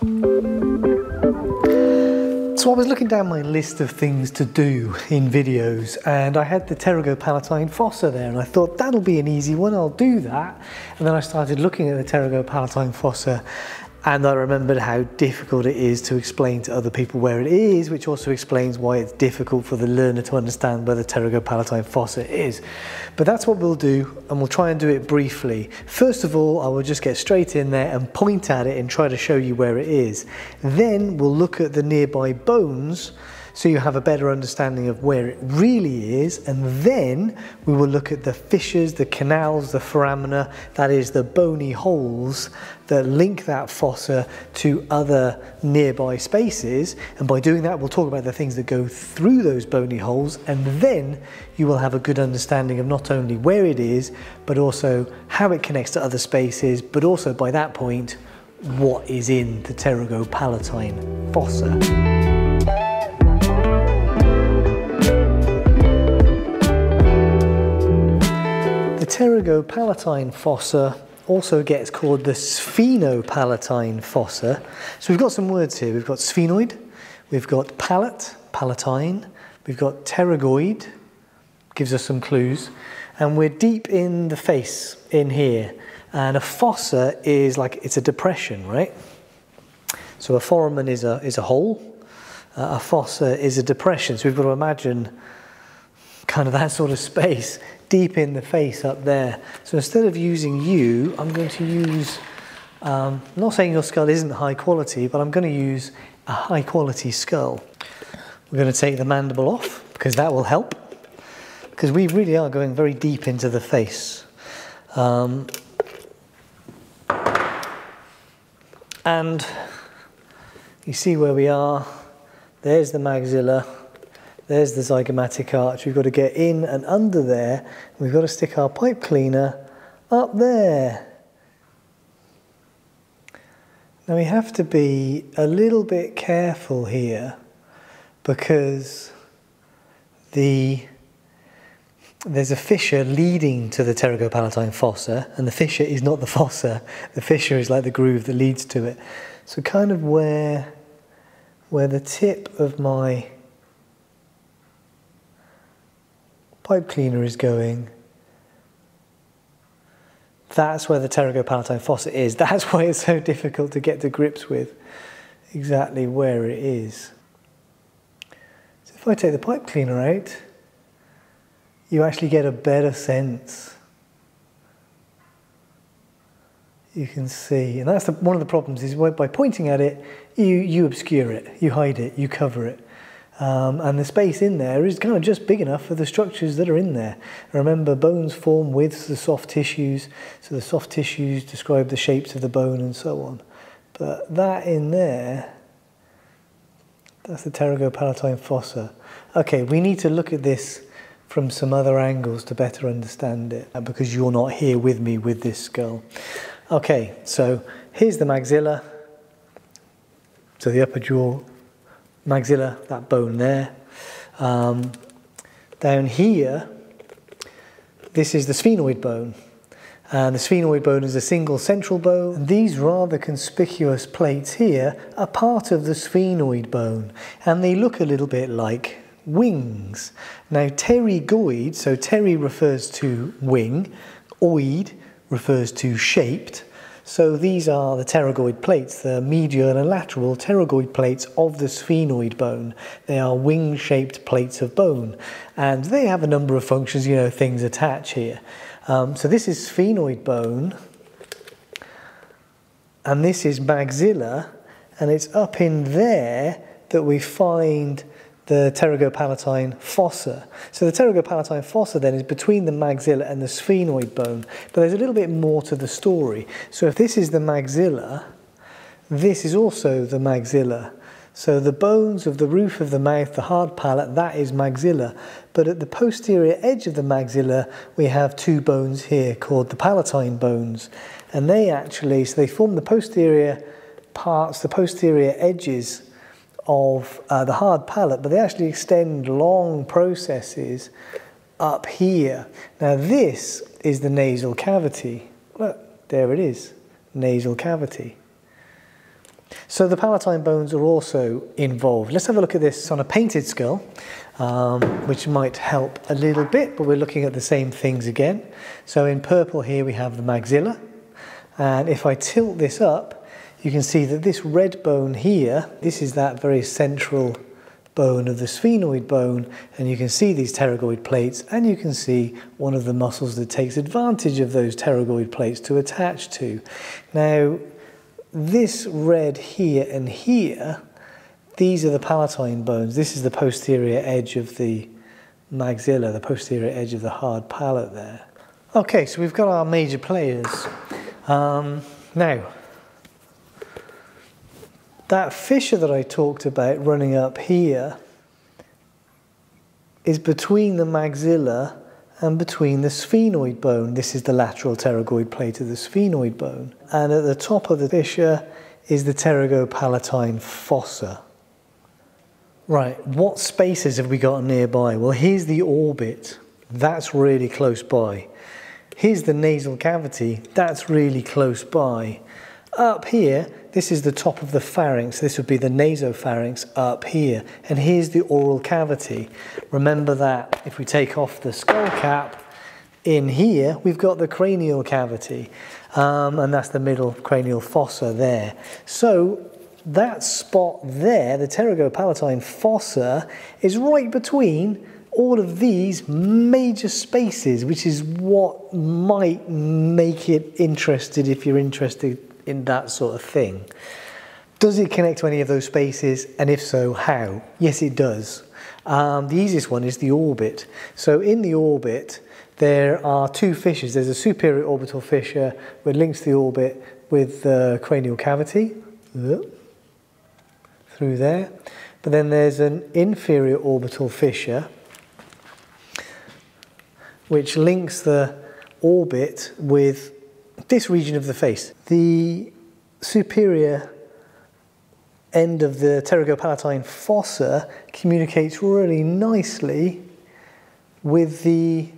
So I was looking down my list of things to do in videos and I had the pterygopalatine fossa there and I thought that'll be an easy one, I'll do that. And then I started looking at the pterygopalatine fossa and I remembered how difficult it is to explain to other people where it is, which also explains why it's difficult for the learner to understand where the pterygopalatine fossa is. But that's what we'll do, and we'll try and do it briefly. First of all, I will just get straight in there and point at it and try to show you where it is. Then we'll look at the nearby bones so you have a better understanding of where it really is and then we will look at the fissures, the canals, the foramina, that is the bony holes that link that fossa to other nearby spaces and by doing that we'll talk about the things that go through those bony holes and then you will have a good understanding of not only where it is but also how it connects to other spaces but also by that point what is in the pterygopalatine fossa. Pterygopalatine fossa also gets called the sphenopalatine fossa. So we've got some words here. We've got sphenoid, we've got palate, palatine, we've got pterygoid, gives us some clues, and we're deep in the face in here. And a fossa is like, it's a depression, right? So a foramen is a, is a hole, uh, a fossa is a depression. So we've got to imagine kind of that sort of space deep in the face up there. So instead of using you, I'm going to use, um, I'm not saying your skull isn't high quality, but I'm going to use a high quality skull. We're going to take the mandible off because that will help because we really are going very deep into the face. Um, and you see where we are. There's the maxilla. There's the zygomatic arch. We've got to get in and under there. We've got to stick our pipe cleaner up there. Now we have to be a little bit careful here because the there's a fissure leading to the pterygopalatine fossa, and the fissure is not the fossa. The fissure is like the groove that leads to it. So kind of where where the tip of my pipe cleaner is going. That's where the pterygopalatine fossa is. That's why it's so difficult to get to grips with exactly where it is. So if I take the pipe cleaner out, you actually get a better sense. You can see, and that's the, one of the problems is by pointing at it, you, you obscure it, you hide it, you cover it. Um, and the space in there is kind of just big enough for the structures that are in there. Remember, bones form with the soft tissues, so the soft tissues describe the shapes of the bone and so on. But that in there, that's the pterygopalatine fossa. Okay, we need to look at this from some other angles to better understand it because you're not here with me with this skull. Okay, so here's the maxilla. So the upper jaw maxilla, that bone there. Um, down here, this is the sphenoid bone. And the sphenoid bone is a single central bone. And these rather conspicuous plates here are part of the sphenoid bone. And they look a little bit like wings. Now, pterygoid, so ptery refers to wing, oid refers to shaped, so these are the pterygoid plates, the medial and lateral pterygoid plates of the sphenoid bone. They are wing-shaped plates of bone, and they have a number of functions, you know, things attach here. Um, so this is sphenoid bone, and this is maxilla, and it's up in there that we find the pterygopalatine fossa. So the pterygopalatine fossa then is between the maxilla and the sphenoid bone, but there's a little bit more to the story. So if this is the maxilla, this is also the maxilla. So the bones of the roof of the mouth, the hard palate, that is maxilla. But at the posterior edge of the maxilla, we have two bones here called the palatine bones. And they actually, so they form the posterior parts, the posterior edges of uh, the hard palate, but they actually extend long processes up here. Now, this is the nasal cavity. Look, there it is, nasal cavity. So the palatine bones are also involved. Let's have a look at this on a painted skull, um, which might help a little bit, but we're looking at the same things again. So in purple here we have the maxilla, and if I tilt this up, you can see that this red bone here, this is that very central bone of the sphenoid bone and you can see these pterygoid plates and you can see one of the muscles that takes advantage of those pterygoid plates to attach to. Now this red here and here, these are the palatine bones. This is the posterior edge of the maxilla, the posterior edge of the hard palate there. Okay, so we've got our major players. Um, now, that fissure that I talked about running up here is between the maxilla and between the sphenoid bone. This is the lateral pterygoid plate of the sphenoid bone. And at the top of the fissure is the pterygopalatine fossa. Right, what spaces have we got nearby? Well, here's the orbit. That's really close by. Here's the nasal cavity. That's really close by. Up here, this is the top of the pharynx. This would be the nasopharynx up here. And here's the oral cavity. Remember that if we take off the skull cap, in here, we've got the cranial cavity. Um, and that's the middle cranial fossa there. So that spot there, the pterygopalatine fossa, is right between all of these major spaces, which is what might make it interested if you're interested in that sort of thing. Does it connect to any of those spaces? And if so, how? Yes, it does. Um, the easiest one is the orbit. So in the orbit, there are two fissures. There's a superior orbital fissure which links the orbit with the cranial cavity through there. But then there's an inferior orbital fissure which links the orbit with this region of the face. The superior end of the pterygopalatine fossa communicates really nicely with the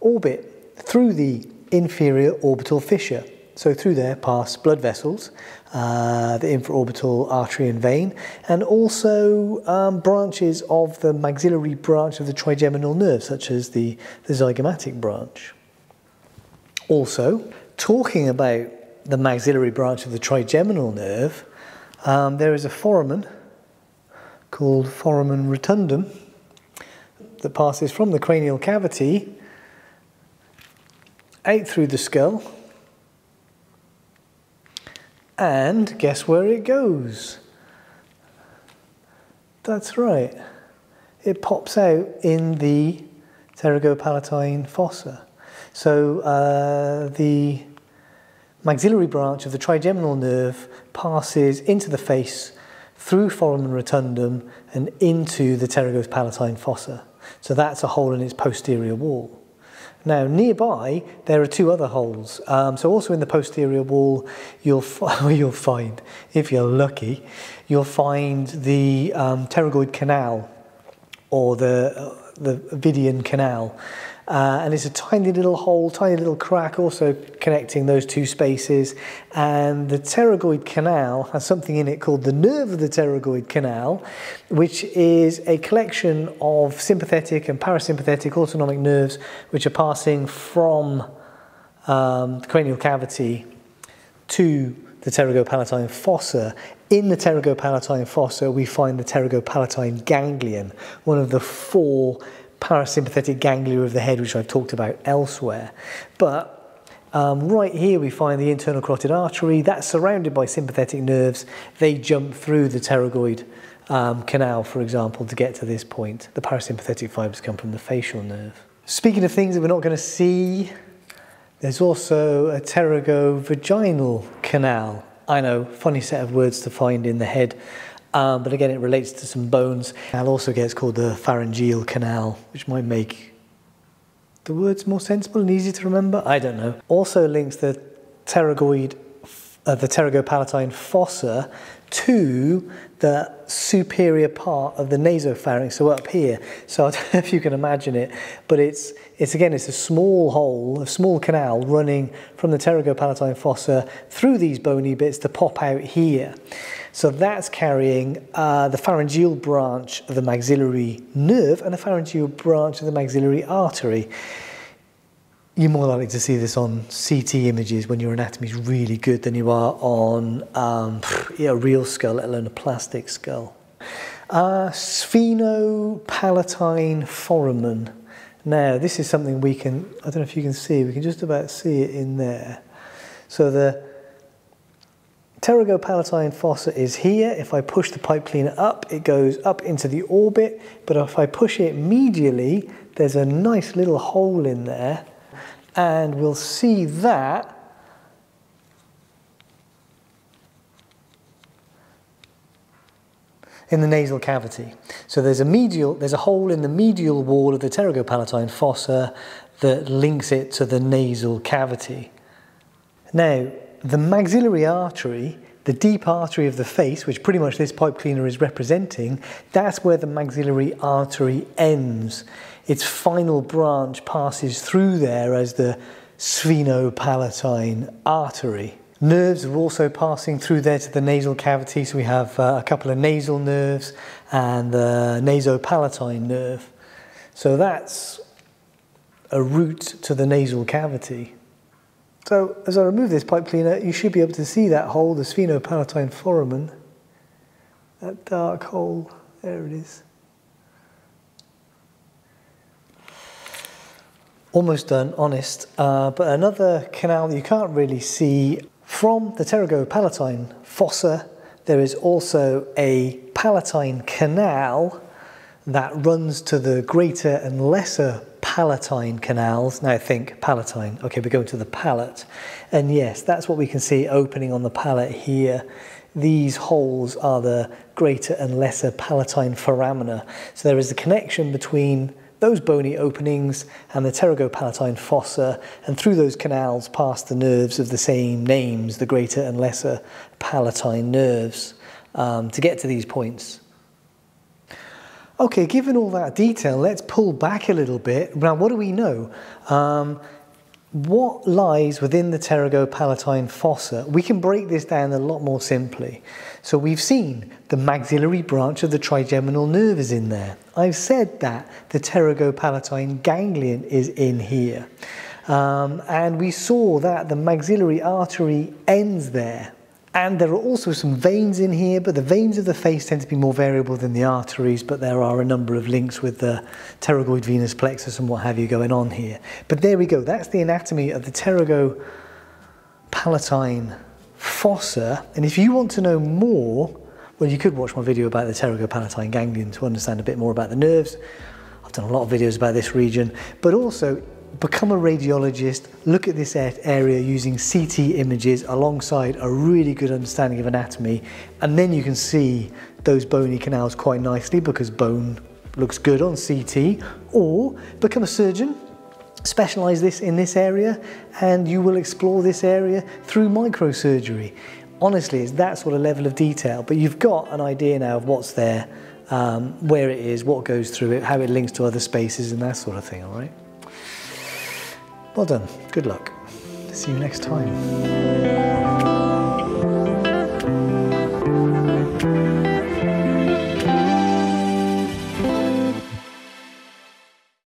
orbit through the inferior orbital fissure. So through there pass blood vessels, uh, the infraorbital artery and vein, and also um, branches of the maxillary branch of the trigeminal nerve, such as the, the zygomatic branch. Also, talking about the maxillary branch of the trigeminal nerve, um, there is a foramen called foramen rotundum that passes from the cranial cavity out through the skull and guess where it goes? That's right. It pops out in the pterygopalatine fossa. So uh, the maxillary branch of the trigeminal nerve passes into the face through foramen rotundum and into the pterygopalatine fossa. So that's a hole in its posterior wall. Now, nearby, there are two other holes. Um, so also in the posterior wall, you'll, you'll find, if you're lucky, you'll find the um, pterygoid canal or the, uh, the Vidian canal. Uh, and it's a tiny little hole, tiny little crack also connecting those two spaces. And the pterygoid canal has something in it called the nerve of the pterygoid canal, which is a collection of sympathetic and parasympathetic autonomic nerves which are passing from um, the cranial cavity to the pterygopalatine fossa. In the pterygopalatine fossa, we find the pterygopalatine ganglion, one of the four parasympathetic ganglia of the head, which I've talked about elsewhere. But um, right here we find the internal carotid artery. That's surrounded by sympathetic nerves. They jump through the pterygoid um, canal, for example, to get to this point. The parasympathetic fibers come from the facial nerve. Speaking of things that we're not going to see, there's also a pterygovaginal canal. I know, funny set of words to find in the head. Um, but again, it relates to some bones. And also gets called the pharyngeal canal, which might make the words more sensible and easy to remember. I don't know. Also links the pterygoid of the pterygopalatine fossa to the superior part of the nasopharynx, so up here. So I don't know if you can imagine it, but it's, it's again, it's a small hole, a small canal running from the pterygopalatine fossa through these bony bits to pop out here. So that's carrying uh, the pharyngeal branch of the maxillary nerve and the pharyngeal branch of the maxillary artery you're more likely to see this on CT images when your anatomy is really good than you are on um, a real skull, let alone a plastic skull. Uh, sphenopalatine foramen. Now, this is something we can, I don't know if you can see, we can just about see it in there. So the pterygopalatine fossa is here. If I push the pipe cleaner up, it goes up into the orbit. But if I push it medially, there's a nice little hole in there and we'll see that in the nasal cavity. So there's a medial, there's a hole in the medial wall of the pterygopalatine fossa that links it to the nasal cavity. Now, the maxillary artery, the deep artery of the face, which pretty much this pipe cleaner is representing, that's where the maxillary artery ends its final branch passes through there as the sphenopalatine artery. Nerves are also passing through there to the nasal cavity, so we have uh, a couple of nasal nerves and the nasopalatine nerve. So that's a route to the nasal cavity. So as I remove this pipe cleaner, you should be able to see that hole, the sphenopalatine foramen, that dark hole, there it is. Almost done, honest. Uh, but another canal you can't really see from the pterygopalatine fossa, there is also a palatine canal that runs to the greater and lesser palatine canals. Now think palatine, okay, we're going to the palate. And yes, that's what we can see opening on the palate here. These holes are the greater and lesser palatine foramina. So there is a connection between those bony openings and the pterygopalatine fossa, and through those canals past the nerves of the same names, the greater and lesser palatine nerves, um, to get to these points. Okay, given all that detail, let's pull back a little bit. Now, what do we know? Um, what lies within the pterygopalatine fossa? We can break this down a lot more simply. So we've seen the maxillary branch of the trigeminal nerve is in there. I've said that the pterygopalatine ganglion is in here. Um, and we saw that the maxillary artery ends there. And there are also some veins in here, but the veins of the face tend to be more variable than the arteries, but there are a number of links with the pterygoid venous plexus and what have you going on here. But there we go, that's the anatomy of the pterygopalatine fossa. And if you want to know more, well, you could watch my video about the pterygopalatine ganglion to understand a bit more about the nerves. I've done a lot of videos about this region, but also become a radiologist, look at this area using CT images alongside a really good understanding of anatomy, and then you can see those bony canals quite nicely because bone looks good on CT, or become a surgeon, specialize this in this area, and you will explore this area through microsurgery. Honestly, it's that sort of level of detail, but you've got an idea now of what's there, um, where it is, what goes through it, how it links to other spaces and that sort of thing, all right? Well done, good luck. See you next time.